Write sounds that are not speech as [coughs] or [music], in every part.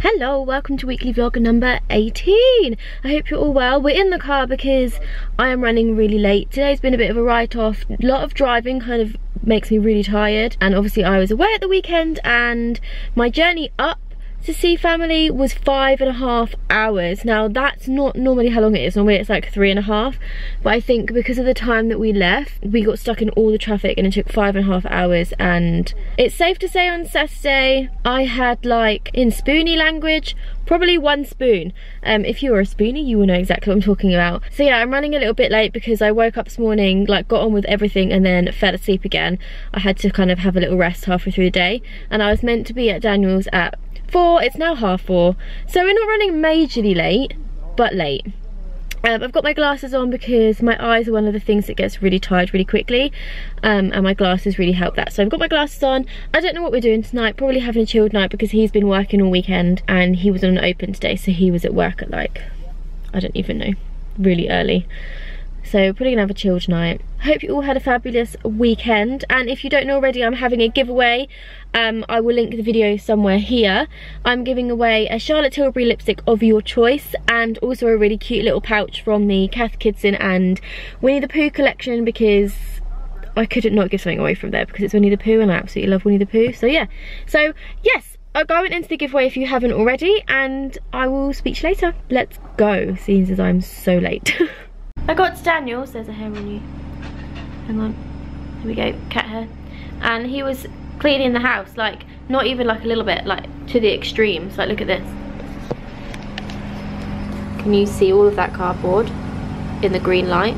Hello, welcome to weekly vlog number 18. I hope you're all well. We're in the car because I am running really late. Today's been a bit of a write-off. A lot of driving kind of makes me really tired. And obviously I was away at the weekend and my journey up to see family was five and a half hours. Now that's not normally how long it is, normally it's like three and a half. But I think because of the time that we left, we got stuck in all the traffic and it took five and a half hours. And it's safe to say on Saturday, I had like, in Spoonie language, probably one spoon. Um, if you're a spoonie, you will know exactly what I'm talking about. So yeah, I'm running a little bit late because I woke up this morning, like got on with everything and then fell asleep again. I had to kind of have a little rest halfway through the day. And I was meant to be at Daniel's at four, it's now half four. So we're not running majorly late, but late. Um, I've got my glasses on because my eyes are one of the things that gets really tired really quickly um, and my glasses really help that. So I've got my glasses on. I don't know what we're doing tonight, probably having a chilled night because he's been working all weekend and he was on an open today so he was at work at like, I don't even know, really early. So probably gonna have a chilled night. Hope you all had a fabulous weekend. And if you don't know already, I'm having a giveaway. Um, I will link the video somewhere here. I'm giving away a Charlotte Tilbury lipstick of your choice and also a really cute little pouch from the Cath Kidston and Winnie the Pooh collection because I couldn't not give something away from there because it's Winnie the Pooh and I absolutely love Winnie the Pooh. So yeah, so yes, I'll go into the giveaway if you haven't already and I will speak to you later. Let's go, seeing as I'm so late. [laughs] I got to Daniel's, there's a hair on you. Hang on. Here we go, cat hair. And he was cleaning the house, like, not even like a little bit, like, to the extremes. Like, look at this. Can you see all of that cardboard in the green light?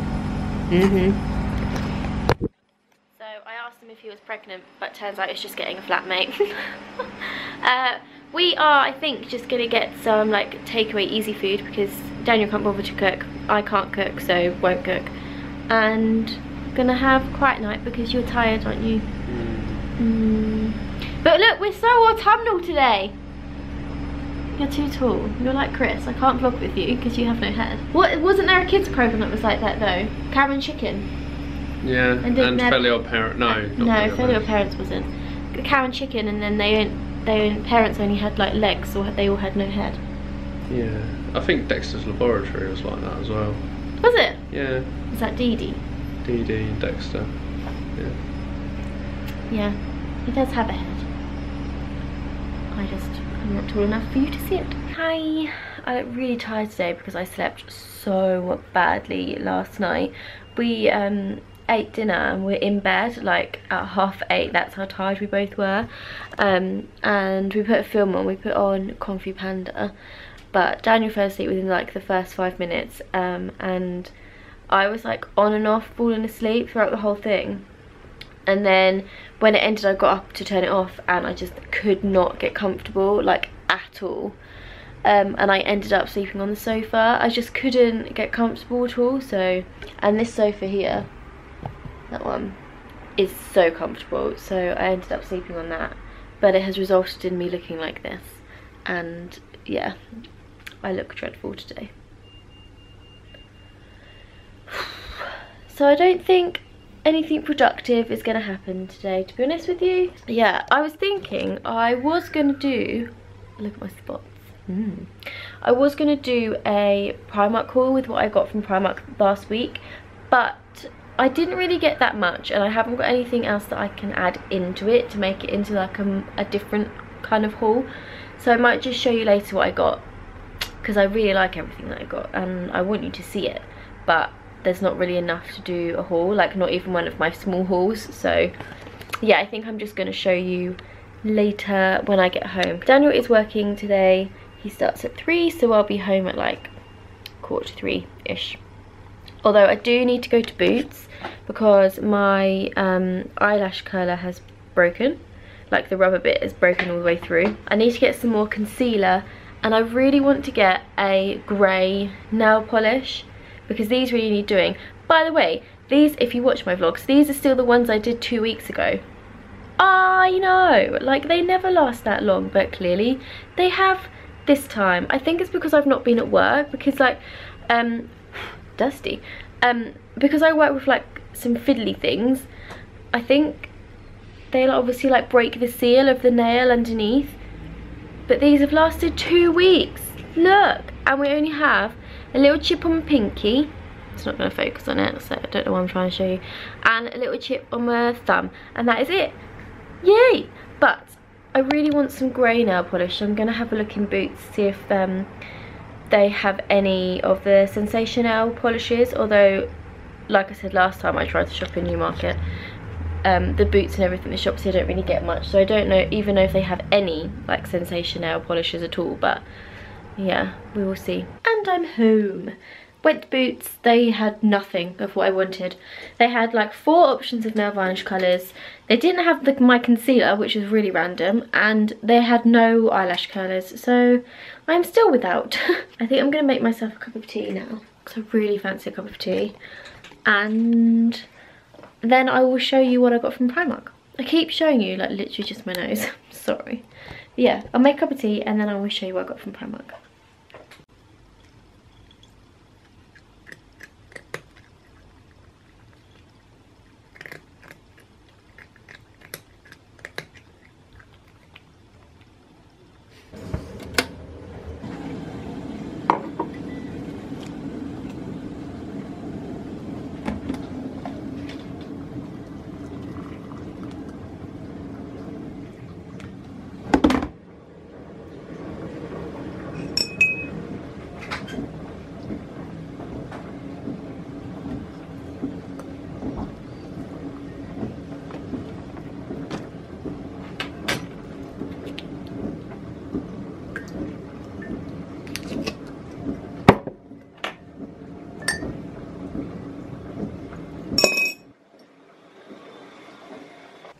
Mm-hmm. So I asked him if he was pregnant, but turns out it's just getting a flatmate. [laughs] uh, we are, I think, just gonna get some like takeaway easy food because Daniel can't bother to cook. I can't cook, so won't cook. And gonna have quiet night because you're tired, aren't you? Mm. But look, we're so autumnal today. You're too tall. You're like Chris. I can't vlog with you because you have no head. What wasn't there a kids program that was like that though? Cow and Chicken. Yeah, and, and Fairly Odd Parent. No, no, Fairly Odd Parents wasn't. Cow and Chicken, and then they their parents only had like legs, or they all had no head. Yeah, I think Dexter's Laboratory was like that as well. Was it? Yeah. Was that Dee Dee? Dee Dee and Dexter. Yeah. Yeah, he does have a head. I just, I'm not tall enough for you to see it. Hi. I look really tired today because I slept so badly last night. We um, ate dinner and we're in bed like at half eight that's how tired we both were um, and we put a film on we put on Kung Fu Panda but Daniel fell asleep within like the first five minutes um, and I was like on and off falling asleep throughout the whole thing. And then when it ended I got up to turn it off and I just could not get comfortable like at all. Um, and I ended up sleeping on the sofa. I just couldn't get comfortable at all so and this sofa here that one is so comfortable. So I ended up sleeping on that. But it has resulted in me looking like this. And yeah I look dreadful today [sighs] so I don't think anything productive is gonna happen today to be honest with you yeah I was thinking I was gonna do look at my spots mm. I was gonna do a Primark haul with what I got from Primark last week but I didn't really get that much and I haven't got anything else that I can add into it to make it into like a, a different kind of haul. So I might just show you later what I got because I really like everything that I got and I want you to see it. But there's not really enough to do a haul, like not even one of my small hauls. So yeah, I think I'm just going to show you later when I get home. Daniel is working today. He starts at 3, so I'll be home at like quarter to 3-ish. Although I do need to go to Boots because my um, eyelash curler has broken. Like the rubber bit is broken all the way through. I need to get some more concealer and I really want to get a grey nail polish because these really need doing. By the way, these, if you watch my vlogs, these are still the ones I did two weeks ago. I know, like they never last that long, but clearly they have this time. I think it's because I've not been at work because like, um, [sighs] dusty. Um, because I work with like some fiddly things, I think they'll obviously like break the seal of the nail underneath. But these have lasted two weeks. Look, and we only have a little chip on my pinky. It's not going to focus on it, so I don't know what I'm trying to show you. And a little chip on my thumb, and that is it. Yay! But I really want some grey nail polish. I'm going to have a look in Boots, see if um, they have any of the SensatioNail polishes, although, like I said last time, I tried to shop in Newmarket. Um, the boots and everything, the shops here don't really get much, so I don't know even know if they have any like SensatioNail polishes at all, but yeah, we will see. And I'm home. Went to Boots, they had nothing of what I wanted. They had like four options of nail varnish colours. They didn't have the, my concealer, which is really random, and they had no eyelash curlers, so I'm still without. [laughs] I think I'm going to make myself a cup of tea now, because I really fancy a cup of tea. And then I will show you what I got from Primark. I keep showing you, like literally just my nose, [laughs] sorry. But yeah, I'll make a cup of tea and then I will show you what I got from Primark.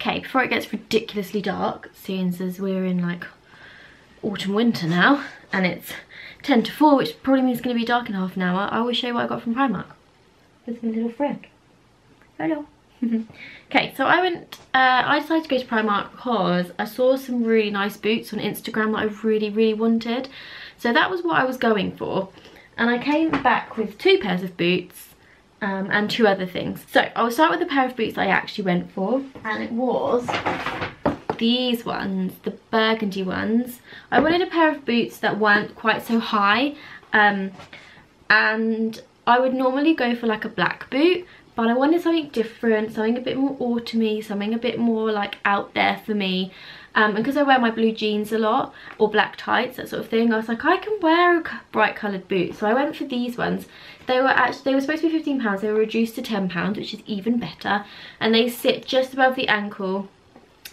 Okay, before it gets ridiculously dark, seeing as we're in like autumn winter now, and it's 10 to 4, which probably means it's going to be dark in half an hour, I will show you what I got from Primark. With my little friend. Hello. [laughs] okay, so I went, uh, I decided to go to Primark because I saw some really nice boots on Instagram that I really, really wanted. So that was what I was going for. And I came back with two pairs of boots um, and two other things. So I'll start with the pair of boots I actually went for. And it was these ones, the burgundy ones. I wanted a pair of boots that weren't quite so high. Um, and I would normally go for like a black boot but I wanted something different, something a bit more autumny, something a bit more like out there for me. Um, and because I wear my blue jeans a lot, or black tights, that sort of thing, I was like, I can wear a bright coloured boot. So I went for these ones. They were actually, they were supposed to be £15, they were reduced to £10, which is even better. And they sit just above the ankle.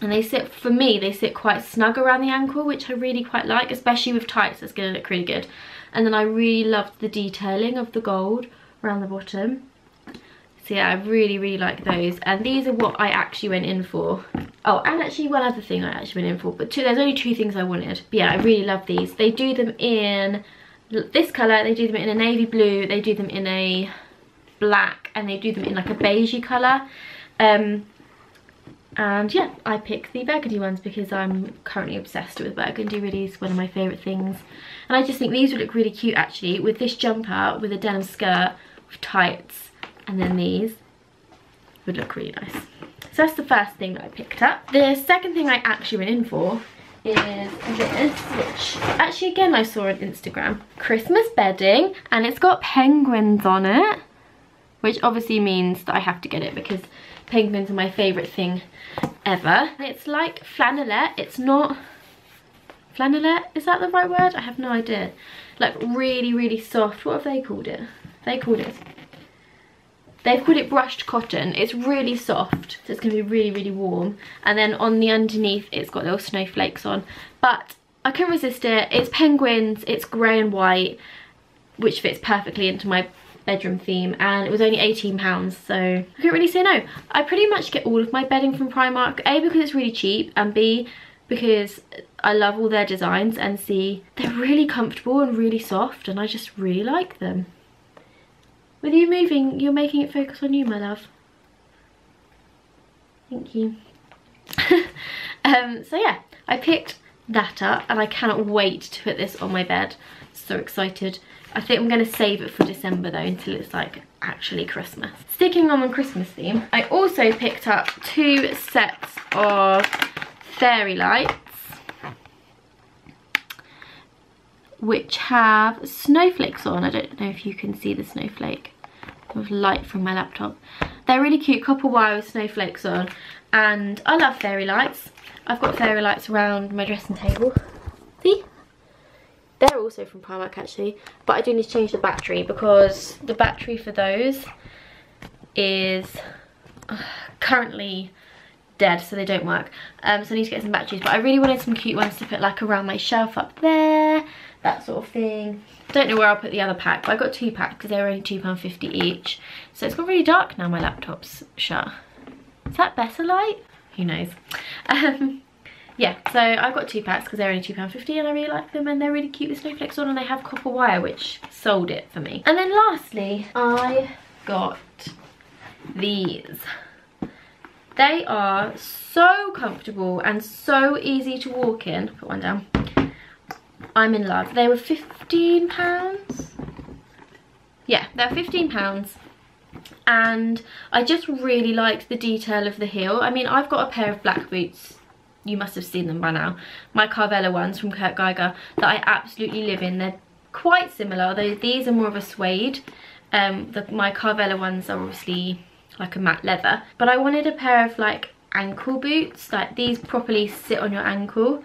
And they sit, for me, they sit quite snug around the ankle, which I really quite like, especially with tights, that's to look really good. And then I really loved the detailing of the gold around the bottom. So yeah, I really, really like those. And these are what I actually went in for. Oh, and actually one other thing I actually went in for. But two, there's only two things I wanted. But yeah, I really love these. They do them in this colour. They do them in a navy blue. They do them in a black. And they do them in like a beigey colour. Um, and yeah, I picked the burgundy ones because I'm currently obsessed with burgundy. Really is one of my favourite things. And I just think these would look really cute actually with this jumper, with a denim skirt, with tights and then these would look really nice. So that's the first thing that I picked up. The second thing I actually went in for is this, which actually again I saw on Instagram. Christmas bedding, and it's got penguins on it, which obviously means that I have to get it because penguins are my favourite thing ever. It's like flannelette, it's not, flannelette, is that the right word? I have no idea. Like really, really soft, what have they called it? They called it They've called it brushed cotton. It's really soft, so it's going to be really, really warm. And then on the underneath, it's got little snowflakes on. But I couldn't resist it. It's penguins, it's grey and white, which fits perfectly into my bedroom theme and it was only 18 pounds so I couldn't really say no. I pretty much get all of my bedding from Primark A because it's really cheap and B because I love all their designs and C they're really comfortable and really soft and I just really like them. With you moving, you're making it focus on you, my love. Thank you. [laughs] um, so yeah, I picked that up and I cannot wait to put this on my bed. So excited. I think I'm going to save it for December though until it's like actually Christmas. Sticking on the Christmas theme, I also picked up two sets of fairy lights. Which have snowflakes on. I don't know if you can see the snowflake. With light from my laptop. They're really cute, copper wire with snowflakes on. And I love fairy lights. I've got fairy lights around my dressing table. See? They're also from Primark actually. But I do need to change the battery because the battery for those is uh, currently dead so they don't work um, so I need to get some batteries but I really wanted some cute ones to put like around my shelf up there that sort of thing don't know where I'll put the other pack but I got two packs because they were only £2.50 each so it's got really dark now my laptop's shut is that better light? who knows [laughs] um, yeah so I got two packs because they're only £2.50 and I really like them and they're really cute with snowflakes on and they have copper wire which sold it for me and then lastly I got these they are so comfortable and so easy to walk in. Put one down. I'm in love. They were £15. Yeah, they're £15 and I just really liked the detail of the heel. I mean, I've got a pair of black boots. You must have seen them by now. My Carvela ones from Kurt Geiger that I absolutely live in. They're quite similar, although these are more of a suede. Um, the, my Carvela ones are obviously like a matte leather. But I wanted a pair of like ankle boots, like these properly sit on your ankle.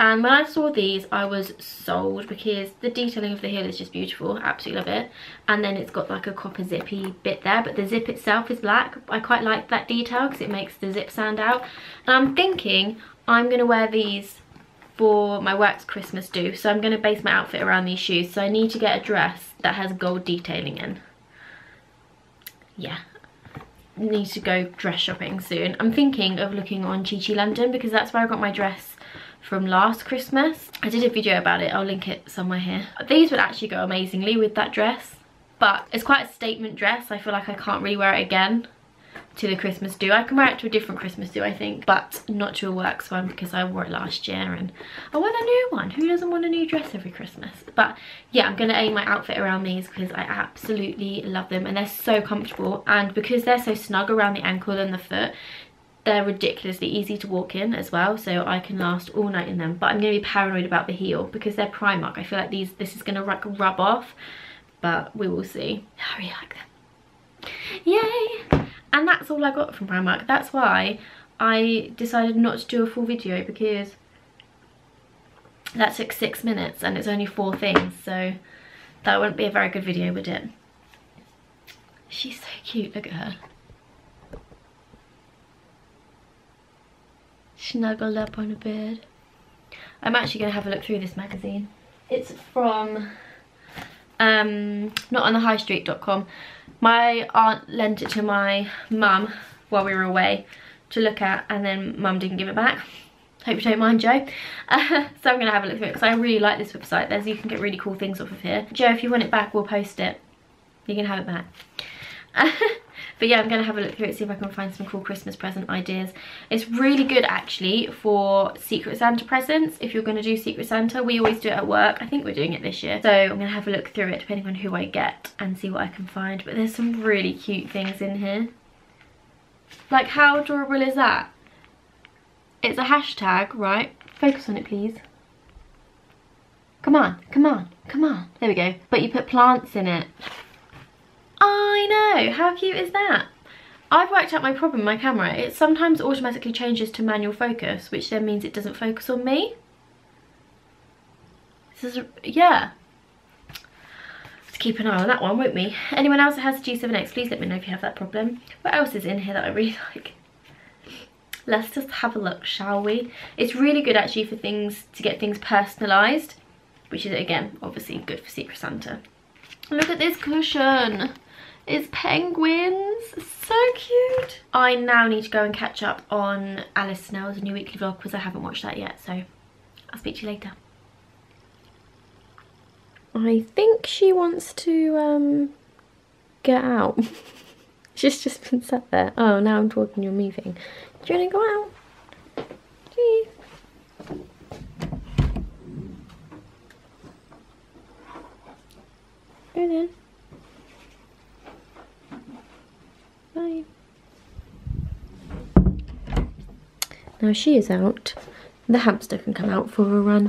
And when I saw these, I was sold because the detailing of the heel is just beautiful. Absolutely love it. And then it's got like a copper zippy bit there, but the zip itself is black. I quite like that detail because it makes the zip stand out. And I'm thinking I'm going to wear these for my work's Christmas do. So I'm going to base my outfit around these shoes. So I need to get a dress that has gold detailing in. Yeah, need to go dress shopping soon. I'm thinking of looking on Chi Chi London because that's where I got my dress from last Christmas. I did a video about it, I'll link it somewhere here. These would actually go amazingly with that dress, but it's quite a statement dress. I feel like I can't really wear it again to the Christmas do. I can wear it to a different Christmas do, I think, but not to a works one because I wore it last year and I want a new one. Who doesn't want a new dress every Christmas? But yeah, I'm going to aim my outfit around these because I absolutely love them and they're so comfortable. And because they're so snug around the ankle and the foot, they're ridiculously easy to walk in as well so I can last all night in them but I'm going to be paranoid about the heel because they're Primark. I feel like these this is going to like rub off but we will see. I really like them. Yay! And that's all I got from Primark. That's why I decided not to do a full video because that took six minutes and it's only four things so that wouldn't be a very good video would it? She's so cute. Look at her snuggled up on a bed. I'm actually going to have a look through this magazine. It's from um, notonthehighstreet.com my aunt lent it to my mum while we were away to look at and then mum didn't give it back. Hope you don't mind Joe. Uh, [laughs] so I'm gonna have a look through it because I really like this website. There's you can get really cool things off of here. Joe if you want it back we'll post it. You can have it back [laughs] but yeah I'm gonna have a look through it see if I can find some cool Christmas present ideas. It's really good actually for Secret Santa presents. If you're gonna do Secret Santa we always do it at work. I think we're doing it this year. So I'm gonna have a look through it depending on who I get and see what I can find. But there's some really cute things in here. Like how adorable is that? It's a hashtag right? Focus on it please. Come on come on come on. There we go. But you put plants in it I know, how cute is that? I've worked out my problem my camera. It sometimes automatically changes to manual focus, which then means it doesn't focus on me. This is, yeah. Let's keep an eye on that one, won't we? Anyone else that has a G7X, please let me know if you have that problem. What else is in here that I really [laughs] like? Let's just have a look, shall we? It's really good actually for things, to get things personalised, which is, again, obviously good for Secret Santa. Look at this cushion is penguins. So cute. I now need to go and catch up on Alice Snell's new weekly vlog because I haven't watched that yet. So I'll speak to you later. I think she wants to um, get out. [laughs] She's just been sat there. Oh, now I'm talking, you're moving. Do you want to go out? Please. Go then. Bye. Now she is out. The hamster can come out for a run.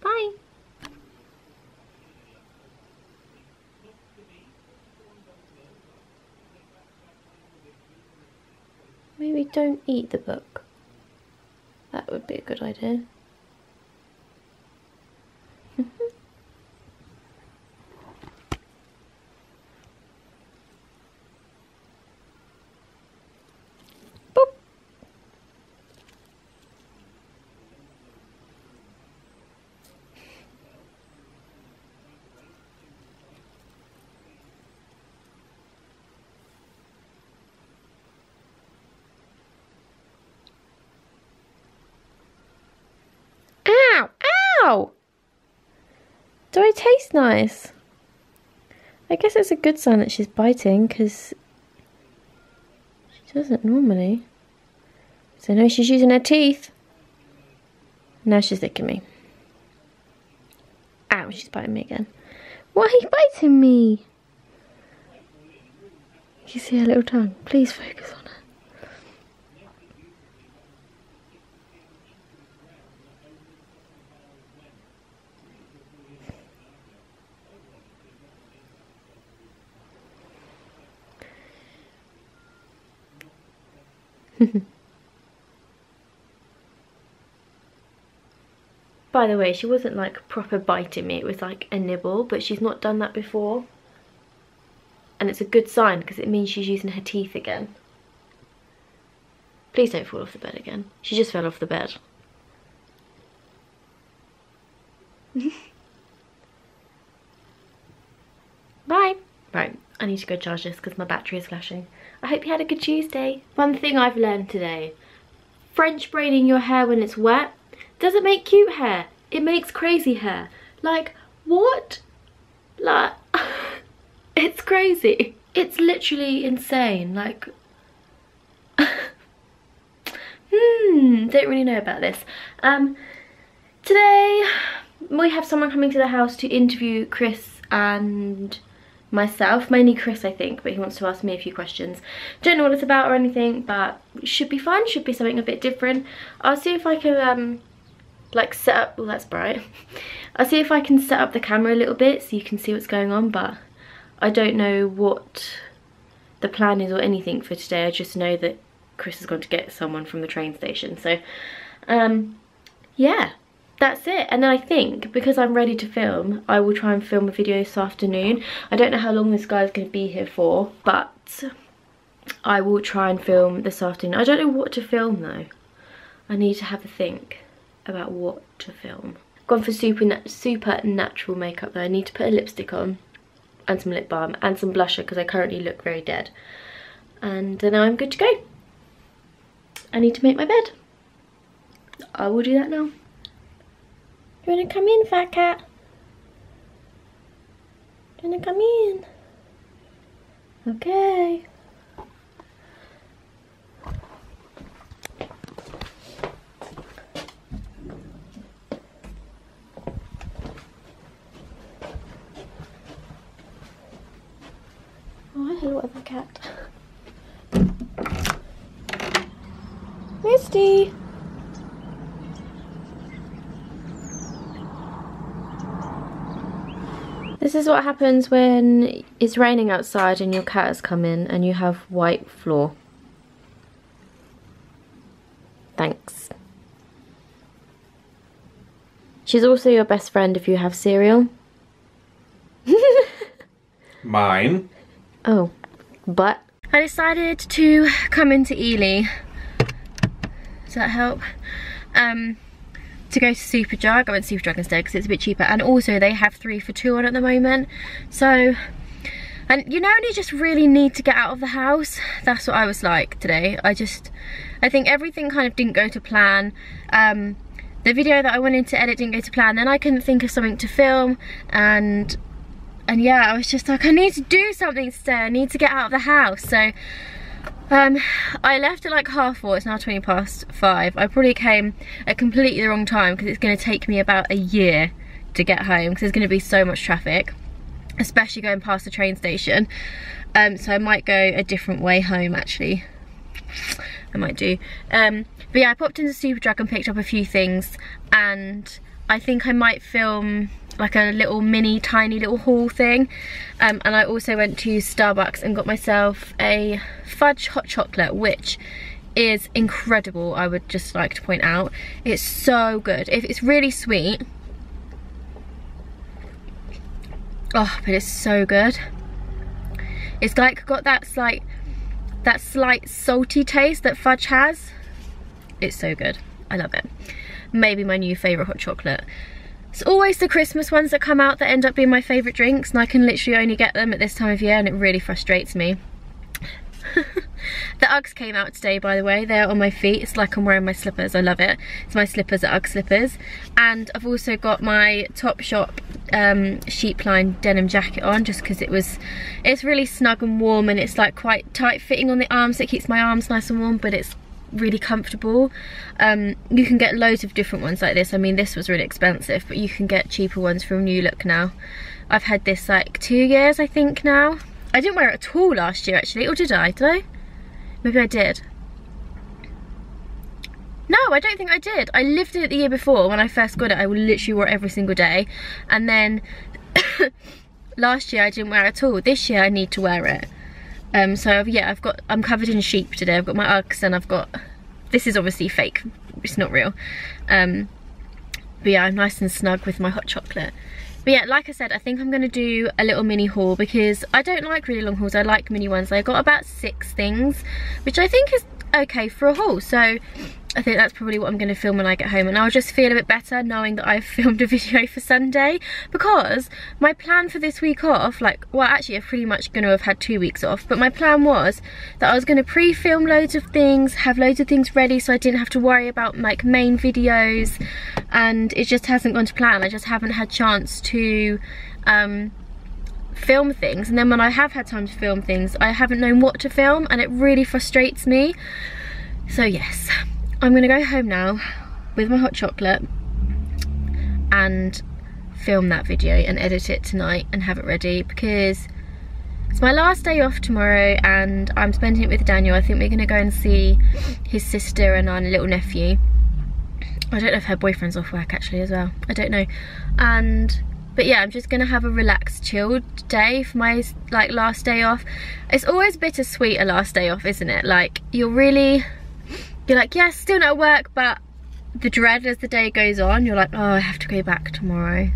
Bye. Maybe don't eat the book. That would be a good idea. Ow! Do I taste nice? I guess it's a good sign that she's biting because she doesn't normally. So now she's using her teeth. Now she's licking me. Ow, she's biting me again. Why are you biting me? You see her little tongue? Please focus on her. [laughs] By the way, she wasn't like proper biting me, it was like a nibble, but she's not done that before. And it's a good sign because it means she's using her teeth again. Please don't fall off the bed again. She just fell off the bed. [laughs] Bye. Right, I need to go charge this because my battery is flashing. I hope you had a good Tuesday. One thing I've learned today. French braiding your hair when it's wet doesn't make cute hair. It makes crazy hair. Like, what? Like, [laughs] it's crazy. It's literally insane. Like, [laughs] hmm, don't really know about this. Um, today we have someone coming to the house to interview Chris and myself, mainly Chris I think, but he wants to ask me a few questions. Don't know what it's about or anything, but should be fun, should be something a bit different. I'll see if I can um, like set up, well that's bright. [laughs] I'll see if I can set up the camera a little bit so you can see what's going on, but I don't know what the plan is or anything for today. I just know that Chris is going to get someone from the train station. So, um, yeah, that's it. And then I think, because I'm ready to film, I will try and film a video this afternoon. I don't know how long this guy's going to be here for, but I will try and film this afternoon. I don't know what to film though. I need to have a think about what to film. Gone for super, super natural makeup though. I need to put a lipstick on and some lip balm and some blusher because I currently look very dead. And then I'm good to go. I need to make my bed. I will do that now. You wanna come in, fat cat? You wanna come in? Okay. Oh, hello, other cat. [laughs] Misty. Is what happens when it's raining outside and your cat has come in and you have white floor. Thanks. She's also your best friend if you have cereal. [laughs] Mine. Oh, but I decided to come into Ely. Does that help? Um, to go to Superdrug. I went to Superdrug instead because it's a bit cheaper. And also they have three for two on at the moment. So, and you know you just really need to get out of the house. That's what I was like today. I just, I think everything kind of didn't go to plan. Um, the video that I wanted to edit didn't go to plan. Then I couldn't think of something to film and and yeah, I was just like, I need to do something today. I need to get out of the house. So um, I left at like half four, it's now 20 past five. I probably came at completely the wrong time because it's gonna take me about a year to get home because there's gonna be so much traffic, especially going past the train station. Um, so I might go a different way home actually. I might do. Um, but yeah, I popped into Superdrug and picked up a few things and I think I might film like a little mini tiny little haul thing um, and I also went to Starbucks and got myself a fudge hot chocolate which is incredible, I would just like to point out. It's so good. If it's really sweet, oh, but it's so good. It's like got that slight, that slight salty taste that fudge has. It's so good. I love it. Maybe my new favourite hot chocolate. It's always the Christmas ones that come out that end up being my favourite drinks and I can literally only get them at this time of year and it really frustrates me. [laughs] the Uggs came out today by the way, they're on my feet, it's like I'm wearing my slippers, I love it. It's my slippers are Ugg slippers. And I've also got my Topshop um, sheep line denim jacket on just because it was, it's really snug and warm and it's like quite tight fitting on the arms. It keeps my arms nice and warm but it's really comfortable. Um, you can get loads of different ones like this. I mean this was really expensive but you can get cheaper ones from New Look now. I've had this like two years I think now. I didn't wear it at all last year actually or did I? Did I? Maybe I did. No I don't think I did. I lived in it the year before. When I first got it I literally wore it every single day. And then [coughs] last year I didn't wear it at all. This year I need to wear it um, so yeah, I've got, I'm covered in sheep today. I've got my Uggs and I've got, this is obviously fake, it's not real. Um, but yeah, I'm nice and snug with my hot chocolate. But yeah, like I said, I think I'm going to do a little mini haul because I don't like really long hauls. I like mini ones. I got about six things, which I think is okay for a haul. So I think that's probably what I'm going to film when I get home and I'll just feel a bit better knowing that I've [laughs] filmed a video for Sunday because my plan for this week off, like, well actually I'm pretty much going to have had two weeks off, but my plan was that I was going to pre-film loads of things, have loads of things ready so I didn't have to worry about like main videos and it just hasn't gone to plan. I just haven't had chance to um, film things and then when I have had time to film things I haven't known what to film and it really frustrates me. So yes. I'm gonna go home now with my hot chocolate and film that video and edit it tonight and have it ready because it's my last day off tomorrow and I'm spending it with Daniel. I think we're gonna go and see his sister and our little nephew. I don't know if her boyfriend's off work actually as well. I don't know. And but yeah, I'm just gonna have a relaxed, chilled day for my like last day off. It's always bittersweet a last day off, isn't it? Like you're really you're like, yes, yeah, still not at work, but the dread as the day goes on, you're like, oh, I have to go back tomorrow.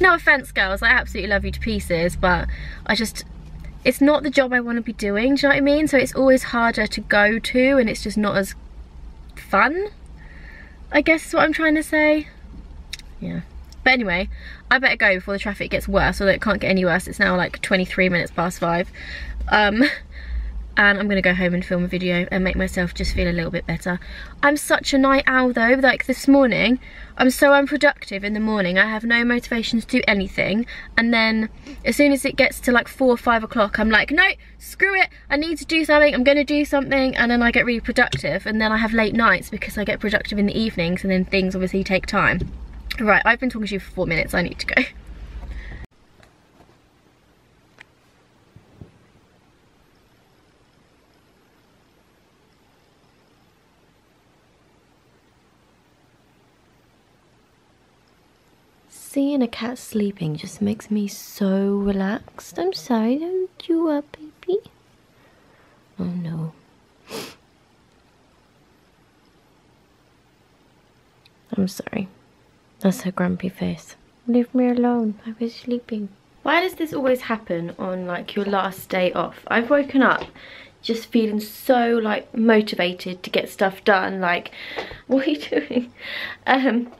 No offense, girls, I absolutely love you to pieces, but I just, it's not the job I want to be doing, do you know what I mean? So it's always harder to go to and it's just not as fun, I guess is what I'm trying to say. Yeah. But anyway, I better go before the traffic gets worse, although it can't get any worse. It's now like 23 minutes past five. Um, [laughs] and I'm gonna go home and film a video and make myself just feel a little bit better. I'm such a night owl though, like this morning, I'm so unproductive in the morning. I have no motivation to do anything. And then as soon as it gets to like four or five o'clock, I'm like, no, screw it. I need to do something. I'm gonna do something. And then I get really productive. And then I have late nights because I get productive in the evenings and then things obviously take time. Right, I've been talking to you for four minutes. I need to go. Seeing a cat sleeping just makes me so relaxed. I'm sorry, don't you up, baby? Oh no. I'm sorry. That's her grumpy face. Leave me alone. I was sleeping. Why does this always happen on like your last day off? I've woken up just feeling so like motivated to get stuff done. Like, [laughs] what are you doing? Um,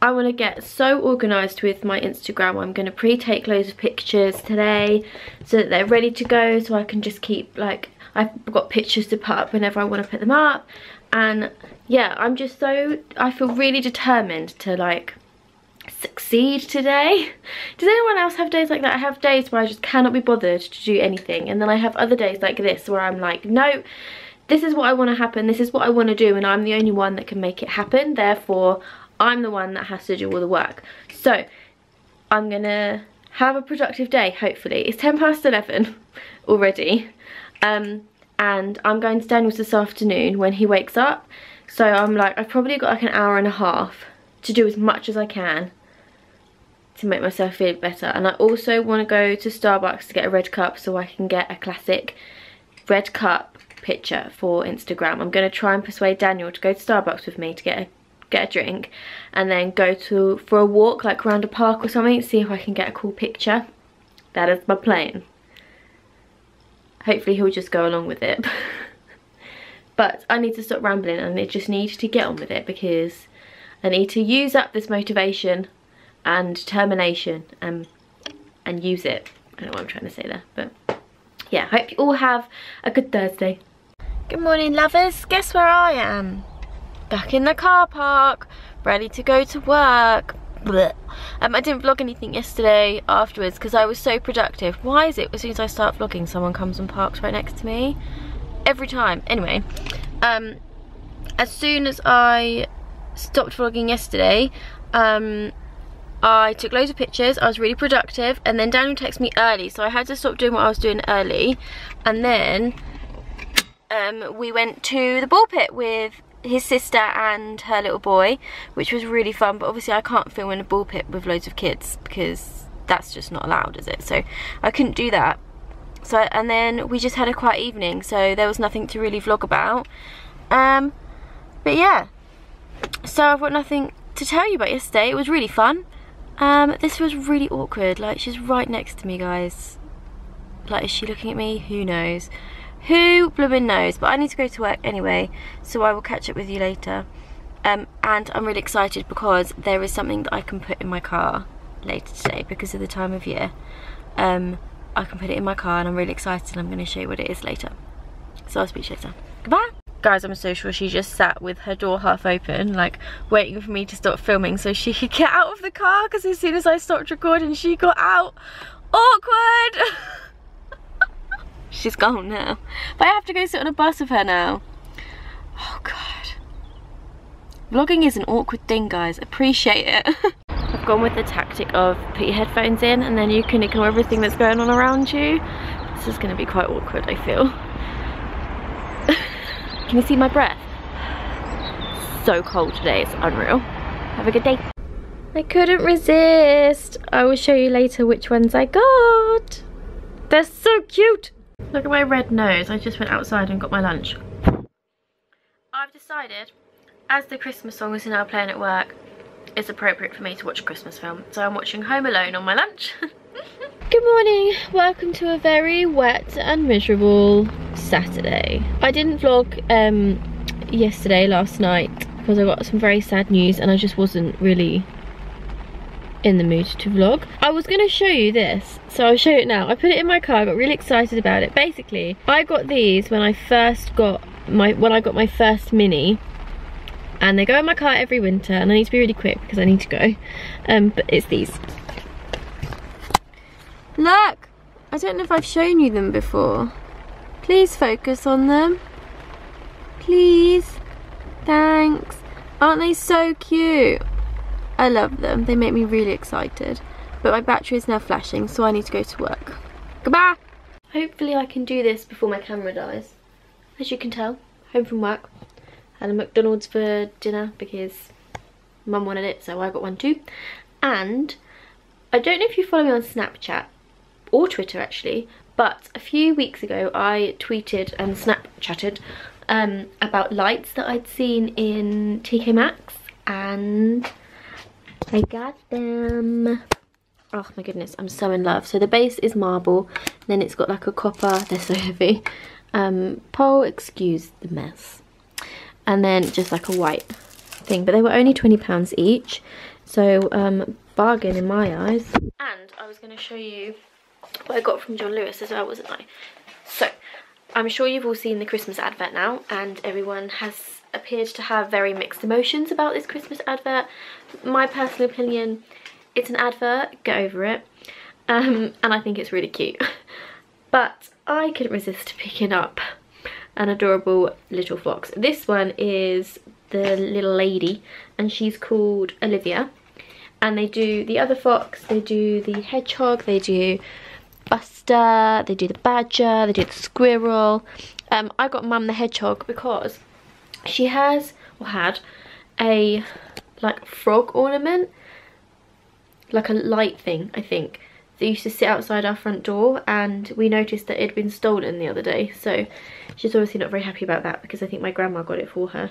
I want to get so organised with my Instagram. I'm going to pre-take loads of pictures today so that they're ready to go so I can just keep like, I've got pictures to put up whenever I want to put them up. And yeah, I'm just so, I feel really determined to like succeed today. [laughs] Does anyone else have days like that? I have days where I just cannot be bothered to do anything. And then I have other days like this where I'm like, no, this is what I want to happen. This is what I want to do. And I'm the only one that can make it happen. Therefore, I'm the one that has to do all the work. So I'm gonna have a productive day, hopefully. It's 10 past 11 [laughs] already. Um, and I'm going to Daniel's this afternoon when he wakes up. So I'm like, I've probably got like an hour and a half to do as much as I can to make myself feel better. And I also want to go to Starbucks to get a red cup so I can get a classic red cup picture for Instagram. I'm going to try and persuade Daniel to go to Starbucks with me to get a get a drink and then go to for a walk like around a park or something see if I can get a cool picture. That is my plan. Hopefully he'll just go along with it. [laughs] But I need to stop rambling and I just need to get on with it because I need to use up this motivation and determination and and use it. I don't know what I'm trying to say there but yeah hope you all have a good Thursday. Good morning lovers. Guess where I am back in the car park, ready to go to work. Um, I didn't vlog anything yesterday afterwards because I was so productive. Why is it as soon as I start vlogging someone comes and parks right next to me? Every time. Anyway, um, as soon as I stopped vlogging yesterday, um, I took loads of pictures, I was really productive, and then Daniel texted me early, so I had to stop doing what I was doing early, and then um, we went to the ball pit with his sister and her little boy, which was really fun. But obviously I can't film in a ball pit with loads of kids because that's just not allowed, is it? So I couldn't do that. So and then we just had a quiet evening, so there was nothing to really vlog about. Um, but yeah, so I've got nothing to tell you about yesterday. It was really fun. Um, this was really awkward. Like she's right next to me, guys. Like is she looking at me? Who knows? Who blooming knows? But I need to go to work anyway, so I will catch up with you later. Um, and I'm really excited because there is something that I can put in my car later today because of the time of year. Um, I can put it in my car and I'm really excited and I'm going to show you what it is later. So I'll speak to you later. Goodbye! Guys, I'm so sure she just sat with her door half open, like waiting for me to stop filming so she could get out of the car because as soon as I stopped recording, she got out. Awkward! [laughs] She's gone now. But I have to go sit on a bus with her now. Oh god. Vlogging is an awkward thing guys, appreciate it. [laughs] I've gone with the tactic of put your headphones in and then you can ignore everything that's going on around you. This is going to be quite awkward I feel. [laughs] can you see my breath? So cold today, it's unreal. Have a good day. I couldn't resist. I will show you later which ones I got. They're so cute. Look at my red nose. I just went outside and got my lunch. I've decided, as the Christmas song is now playing at work, it's appropriate for me to watch a Christmas film. So I'm watching Home Alone on my lunch. [laughs] Good morning. Welcome to a very wet and miserable Saturday. I didn't vlog um, yesterday, last night, because I got some very sad news and I just wasn't really in the mood to vlog. I was going to show you this, so I'll show it now. I put it in my car, I got really excited about it. Basically, I got these when I first got my, when I got my first Mini. And they go in my car every winter, and I need to be really quick because I need to go. Um, but it's these. Look! I don't know if I've shown you them before. Please focus on them. Please. Thanks. Aren't they so cute? I love them. They make me really excited. But my battery is now flashing, so I need to go to work. Goodbye! Hopefully I can do this before my camera dies. As you can tell, home from work. Had a McDonald's for dinner because mum wanted it, so I got one too. And I don't know if you follow me on Snapchat or Twitter actually, but a few weeks ago I tweeted and Snapchatted um, about lights that I'd seen in TK Maxx and I got them. Oh my goodness, I'm so in love. So the base is marble, then it's got like a copper, [laughs] they're so heavy, um, pole, excuse the mess. And then just like a white thing, but they were only £20 each. So um, bargain in my eyes. And I was going to show you what I got from John Lewis as well, wasn't I? So, I'm sure you've all seen the Christmas advert now, and everyone has appeared to have very mixed emotions about this Christmas advert. My personal opinion, it's an advert, get over it. Um, and I think it's really cute. [laughs] but I couldn't resist picking up an adorable little fox. This one is the little lady and she's called Olivia. And they do the other fox, they do the hedgehog, they do Buster, they do the badger, they do the squirrel. Um, I got Mum the hedgehog because she has or had a like frog ornament like a light thing I think that used to sit outside our front door and we noticed that it had been stolen the other day. So she's obviously not very happy about that because I think my grandma got it for her.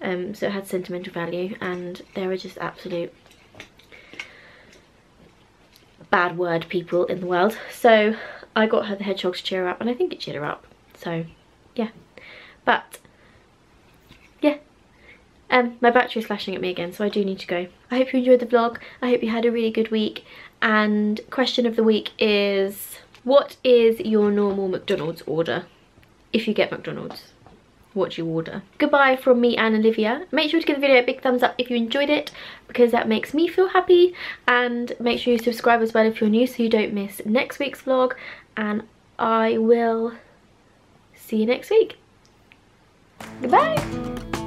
Um, so it had sentimental value and there are just absolute bad word people in the world. So I got her the hedgehog to cheer her up and I think it cheered her up. So yeah. But. Um, my battery is flashing at me again, so I do need to go. I hope you enjoyed the vlog. I hope you had a really good week. And question of the week is, what is your normal McDonald's order? If you get McDonald's, what do you order? Goodbye from me and Olivia. Make sure to give the video a big thumbs up if you enjoyed it, because that makes me feel happy. And make sure you subscribe as well if you're new, so you don't miss next week's vlog. And I will see you next week. Goodbye.